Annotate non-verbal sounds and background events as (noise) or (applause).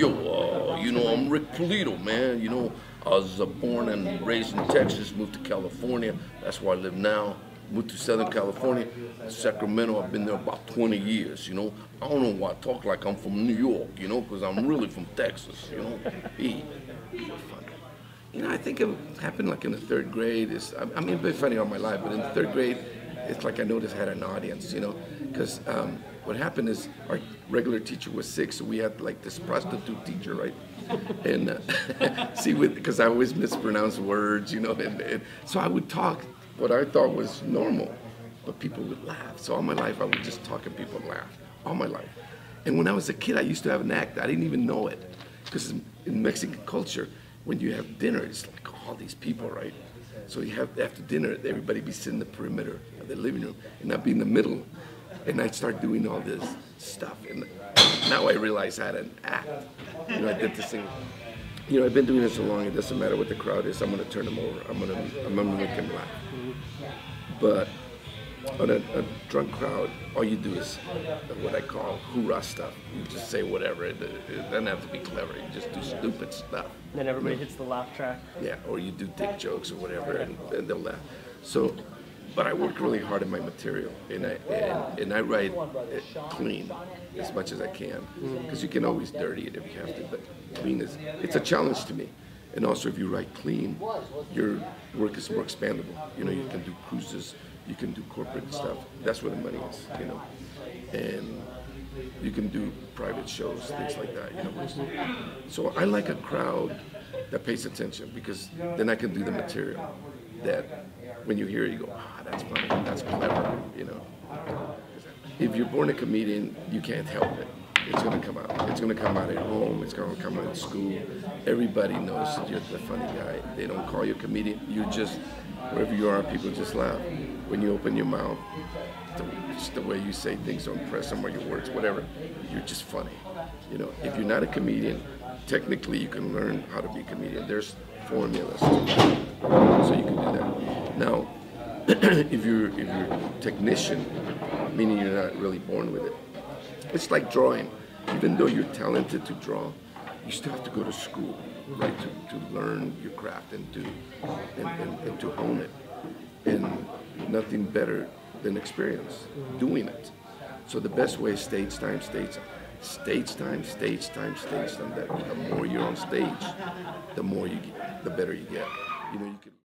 Yo, uh, you know, I'm Rick Pulido, man. You know, I was uh, born and raised in Texas, moved to California. That's where I live now. Moved to Southern California, Sacramento. I've been there about 20 years, you know. I don't know why I talk like I'm from New York, you know, because I'm really from Texas, you know. Hey, you know, I think it happened like in the third grade. It's, I mean, it's been funny all my life, but in the third grade, it's like I noticed I had an audience, you know, because um, what happened is our regular teacher was sick, so we had like this prostitute teacher, right? And uh, (laughs) see, because I always mispronounce words, you know, and, and so I would talk what I thought was normal, but people would laugh. So all my life, I would just talk and people laugh, all my life. And when I was a kid, I used to have an act. I didn't even know it, because in Mexican culture, when you have dinner, it's like all these people, right? So you have after dinner, everybody be sitting in the perimeter of the living room, and I'd be in the middle, and I'd start doing all this stuff. And now I realize I had an act. You know, I did this thing. You know, I've been doing this so long, it doesn't matter what the crowd is. I'm gonna turn them over. I'm gonna, I'm gonna make them laugh. But on a, a, drunk crowd, all you do is what I call hoorah stuff. You just say whatever. It, it doesn't have to be clever. You just do stupid stuff. Then everybody hits the laugh track. Yeah, or you do dick jokes or whatever, and, and they'll laugh. So, but I work really hard in my material, and I and, and I write it clean as much as I can, mm. because you can always dirty it if you have to. But clean is it's a challenge to me. And also, if you write clean, your work is more expandable. You know, you can do cruises you can do corporate stuff. That's where the money is, you know. And you can do private shows, things like that, you know. So I like a crowd that pays attention because then I can do the material that when you hear it, you go, ah, that's funny, that's clever, you know. If you're born a comedian, you can't help it. It's gonna come out. It's gonna come out at home. It's gonna come out at school. Everybody knows that you're the funny guy. They don't call you a comedian. You just wherever you are, people just laugh. When you open your mouth, the, just the way you say things, don't press them or your words, whatever, you're just funny. You know, if you're not a comedian, technically you can learn how to be a comedian. There's formulas, so you can do that. Now, (clears throat) if you're if you're a technician, meaning you're not really born with it, it's like drawing. Even though you're talented to draw, you still have to go to school, right, to, to learn your craft and to and, and, and to hone it. And nothing better than experience doing it. So the best way is stage time, stage. Stage time, stage time, stage time. That the more you're on stage, the more you get, the better you get. You know, you can.